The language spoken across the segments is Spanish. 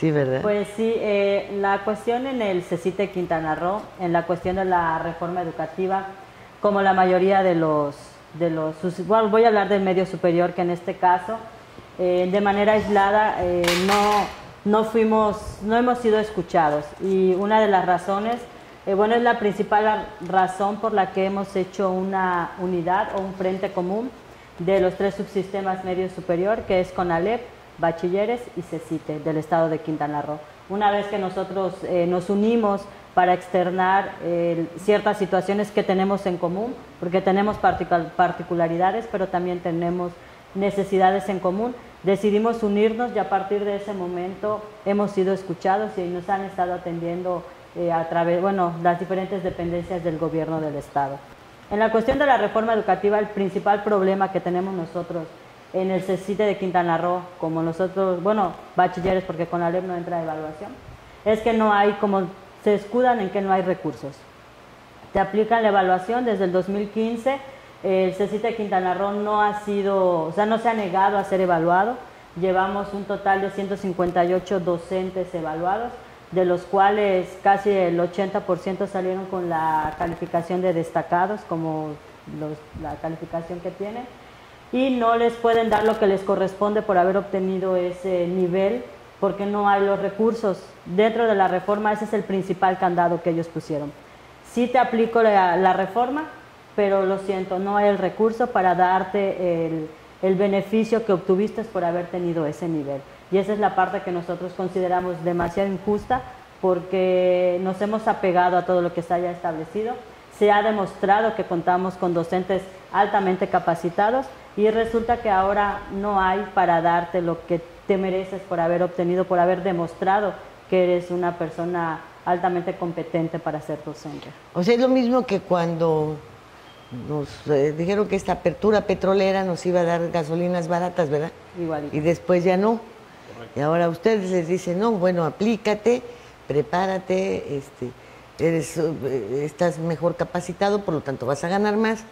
Sí, ¿verdad? Pues sí, eh, la cuestión en el CECITE Quintana Roo, en la cuestión de la reforma educativa, como la mayoría de los, de los bueno, voy a hablar del medio superior, que en este caso, eh, de manera aislada, eh, no, no fuimos, no hemos sido escuchados. Y una de las razones, bueno, es la principal razón por la que hemos hecho una unidad o un frente común de los tres subsistemas medio superior, que es CONALEP, bachilleres y CECITE del estado de Quintana Roo. Una vez que nosotros eh, nos unimos para externar eh, ciertas situaciones que tenemos en común, porque tenemos particularidades, pero también tenemos necesidades en común, decidimos unirnos y a partir de ese momento hemos sido escuchados y nos han estado atendiendo eh, a través, bueno, las diferentes dependencias del gobierno del Estado. En la cuestión de la reforma educativa, el principal problema que tenemos nosotros en el CECITE de Quintana Roo, como nosotros, bueno, bachilleres, porque con la LEP no entra evaluación, es que no hay, como se escudan en que no hay recursos. Te aplican la evaluación desde el 2015, el CECITE de Quintana Roo no ha sido, o sea, no se ha negado a ser evaluado, llevamos un total de 158 docentes evaluados, de los cuales casi el 80% salieron con la calificación de destacados, como la calificación que tienen y no les pueden dar lo que les corresponde por haber obtenido ese nivel porque no hay los recursos. Dentro de la reforma ese es el principal candado que ellos pusieron. Sí te aplico la, reforma, pero lo siento, no hay el recurso para darte el, el beneficio que obtuviste por haber tenido ese nivel. Y esa es la parte que nosotros consideramos demasiado injusta porque nos hemos apegado a todo lo que está ya establecido. Se ha demostrado que contamos con docentes altamente capacitados y resulta que ahora no hay para darte lo que te mereces por haber obtenido, por haber demostrado que eres una persona altamente competente para ser docente. O sea, es lo mismo que cuando nos eh, dijeron que esta apertura petrolera nos iba a dar gasolinas baratas, ¿verdad? Igual. Y después ya no. Y ahora ustedes les dicen, no, bueno, aplícate, prepárate, este, eres, estás mejor capacitado, por lo tanto vas a ganar más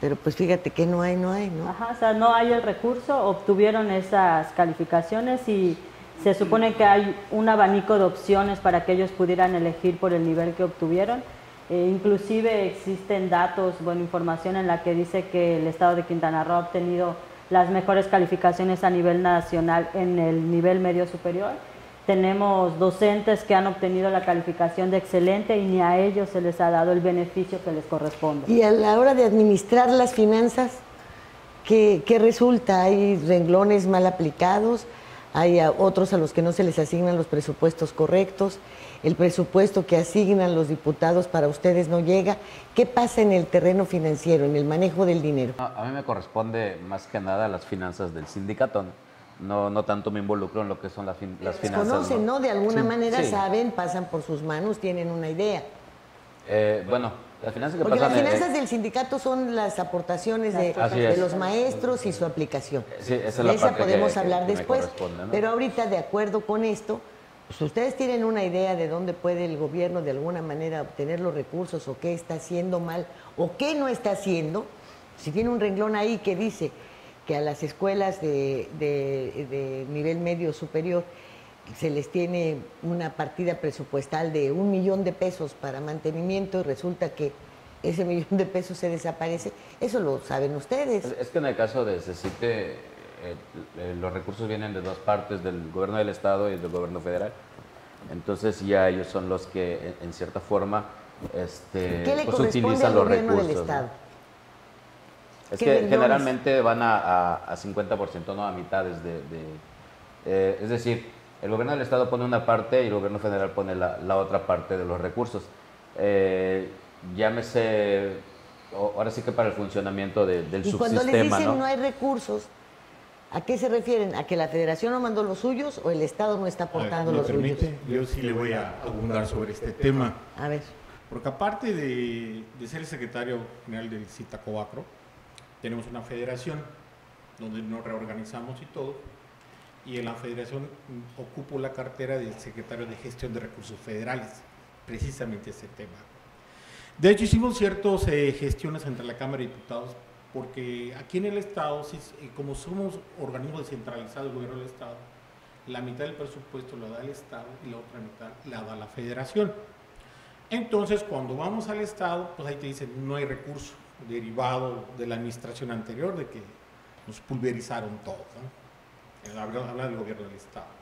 pero pues fíjate que no hay, no hay, ¿no? Ajá, o sea, no hay el recurso, obtuvieron esas calificaciones y se supone que hay un abanico de opciones para que ellos pudieran elegir por el nivel que obtuvieron. Eh, inclusive existen datos, bueno, información en la que dice que el estado de Quintana Roo ha obtenido las mejores calificaciones a nivel nacional en el nivel medio superior tenemos docentes que han obtenido la calificación de excelente y ni a ellos se les ha dado el beneficio que les corresponde. Y a la hora de administrar las finanzas, ¿qué, resulta? ¿Hay renglones mal aplicados? ¿Hay otros a los que no se les asignan los presupuestos correctos? ¿El presupuesto que asignan los diputados para ustedes no llega? ¿Qué pasa en el terreno financiero, en el manejo del dinero? A, mí me corresponde más que nada las finanzas del sindicato no, no tanto me involucro en lo que son las, las finanzas. Conocen, ¿no? De alguna manera saben, pasan por sus manos, tienen una idea. Eh, bueno, las finanzas que Porque las finanzas del sindicato son las aportaciones de, los maestros y su aplicación. Sí, esa, es la podemos hablar después. Pero ahorita, de acuerdo con esto, pues ustedes tienen una idea de dónde puede el gobierno de alguna manera obtener los recursos o qué está haciendo mal o qué no está haciendo. Si tiene un renglón ahí que dice que a las escuelas de, nivel medio superior se les tiene una partida presupuestal de un millón de pesos para mantenimiento y resulta que ese millón de pesos se desaparece, eso lo saben ustedes. Es que en el caso de CECITE, eh, los recursos vienen de dos partes, del gobierno del Estado y del gobierno federal. Entonces ya ellos son los que, en, cierta forma, este, pues, utilizan los recursos. Del Estado? Es que generalmente van a, a, 50%, no a mitades de... Eh, es decir, el gobierno del Estado pone una parte y el gobierno federal pone la, otra parte de los recursos. Eh, llámese, ahora sí que para el funcionamiento del subsistema. Y cuando les dicen ¿no? hay recursos, ¿a qué se refieren? ¿A que la federación no mandó los suyos o el Estado no está aportando los suyos? Yo sí le voy a abundar sobre este tema. A ver. Porque aparte de, de ser el secretario general del CITACOACRO, tenemos una federación donde nos reorganizamos y todo, y en la federación ocupo la cartera del secretario de gestión de recursos federales, precisamente ese tema. De hecho, hicimos ciertas eh, gestiones entre la Cámara de Diputados, porque aquí en el Estado, como somos organismos descentralizados del gobierno del Estado, la mitad del presupuesto la da el Estado y la otra mitad la da la Federación. Entonces, cuando vamos al Estado, pues ahí te dicen, no hay recurso derivado de la administración anterior, de que nos pulverizaron todo. ¿no? Del gobierno del Estado.